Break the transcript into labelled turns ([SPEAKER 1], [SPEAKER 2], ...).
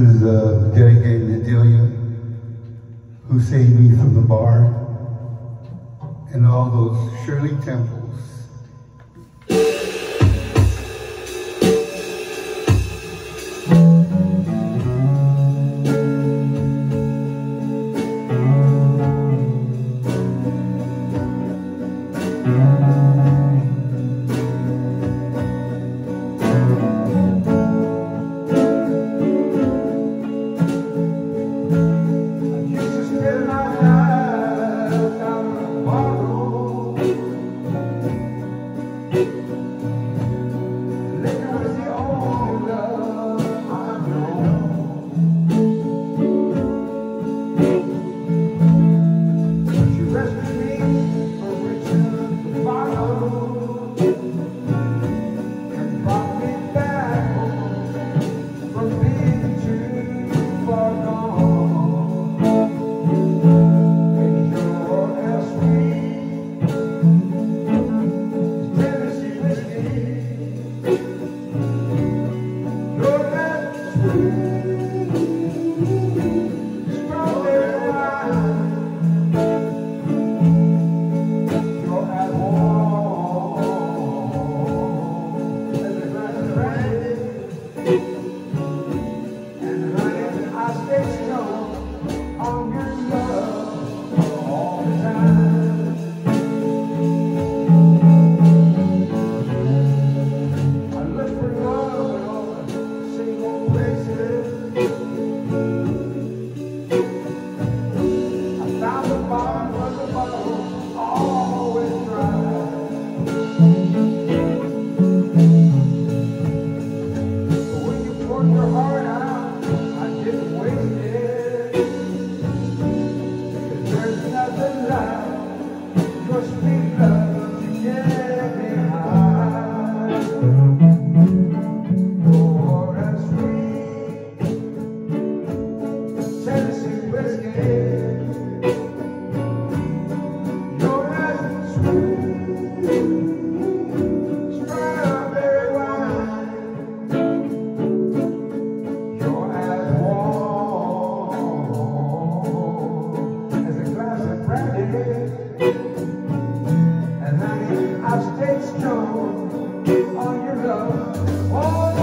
[SPEAKER 1] is uh, dedicated to who saved me from the bar, and all those Shirley Temples.
[SPEAKER 2] Música